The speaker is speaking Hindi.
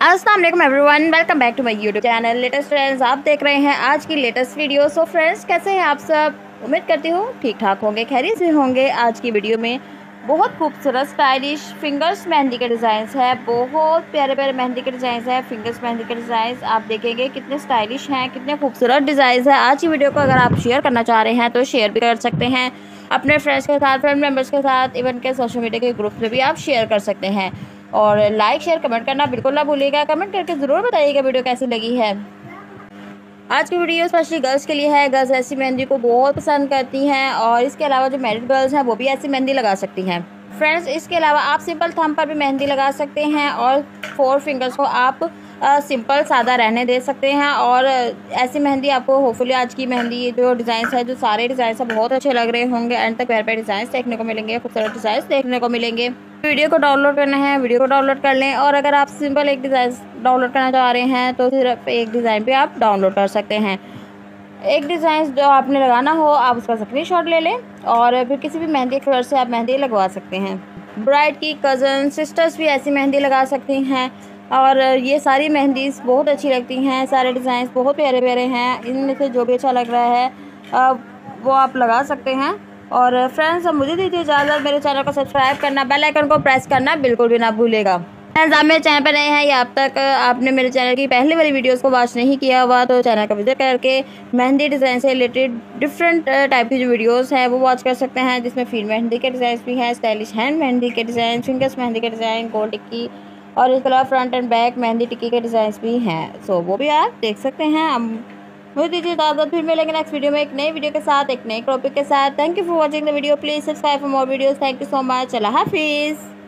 अस्सलाम वालेकुम everyone welcome back to my YouTube channel latest friends आप देख रहे हैं आज की लेटेस्ट वीडियो सो फ्रेंड्स कैसे हैं आप सब? उम्मीद करती हूँ ठीक ठाक होंगे, खैरियत से होंगे आज की वीडियो में. बहुत खूबसूरत स्टाइलिश फिंगर्स मेहंदी के डिज़ाइन है. बहुत प्यारे प्यारे मेहंदी के डिज़ाइन है फिंगर्स मेहंदी के डिज़ाइन आप देखेंगे कितने स्टाइलिश हैं, कितने खूबसूरत डिज़ाइन है. आज की वीडियो को अगर आप शेयर करना चाह रहे हैं तो शेयर भी कर सकते हैं. अपने फ्रेंड्स के साथ फ्रेंड मेंबर्स के साथ इवन के सोशल मीडिया के ग्रुप में भी आप शेयर कर सकते हैं. और लाइक शेयर कमेंट करना बिल्कुल ना भूलिएगा। कमेंट करके ज़रूर बताइएगा वीडियो कैसी लगी है। आज की वीडियो स्पेशली गर्ल्स के लिए है। गर्ल्स ऐसी मेहंदी को बहुत पसंद करती हैं और इसके अलावा जो मैरिड गर्ल्स हैं, वो भी ऐसी मेहंदी लगा सकती हैं। फ्रेंड्स इसके अलावा आप सिंपल थम पर भी मेहंदी लगा सकते हैं और फोर फिंगर्स को आप सिंपल सादा रहने दे सकते हैं और ऐसी मेहंदी आपको होपफुली आज की मेहंदी जो डिज़ाइन है, जो सारे डिज़ाइन है, बहुत अच्छे लग रहे होंगे। एंड तक प्यार प्यारे डिज़ाइन देखने को मिलेंगे, खूबसूरत डिज़ाइन देखने को मिलेंगे। वीडियो को डाउनलोड करना है, वीडियो को डाउनलोड कर लें और अगर आप सिंपल एक डिज़ाइन डाउनलोड करना चाह रहे हैं तो सिर्फ़ एक डिज़ाइन भी आप डाउनलोड कर सकते हैं। एक डिज़ाइन जो आपने लगाना हो, आप उसका स्क्रीन शॉट ले लें और फिर किसी भी मेहंदी कलर से आप मेहंदी लगवा सकते हैं। ब्राइड की कज़न सिस्टर्स भी ऐसी मेहंदी लगा सकती हैं और ये सारी मेहंदी बहुत अच्छी लगती हैं, सारे डिज़ाइन बहुत प्यारे प्यारे हैं, इनमें से जो भी अच्छा लग रहा है वो आप लगा सकते हैं। और फ्रेंड्स अब मुझे दीजिए इजाज़त, मेरे चैनल को सब्सक्राइब करना बेल आइकन को प्रेस करना बिल्कुल भी ना भूलेगा। फ्रेंड्स आप मेरे चैनल पर नए हैं, या अब तक आपने मेरे चैनल की पहली वाली वीडियोस को वॉच नहीं किया हुआ तो चैनल का विज़िट करके मेहंदी डिज़ाइन से रिलेटेड डिफरेंट टाइप की जो वीडियोस हैं, वो वॉच कर सकते हैं, जिसमें फील मेहंदी के डिज़ाइन भी हैं स्टाइलिश हैंड मेहंदी के डिज़ाइन फिंगर्स मेहंदी के डिज़ाइन गोल्ड टिक्की, और इसके अलावा फ्रंट एंड बैक मेहंदी टिक्की के डिज़ाइन भी हैं। सो वो भी आप देख सकते हैं मुझे दीजिए इजाज़त फिर मिलेंगे नेक्स्ट वीडियो में एक नई वीडियो के साथ, एक नए टॉपिक के साथ। Thank you for watching the video please subscribe for more videos thank you so much अल्लाह हाफिज़।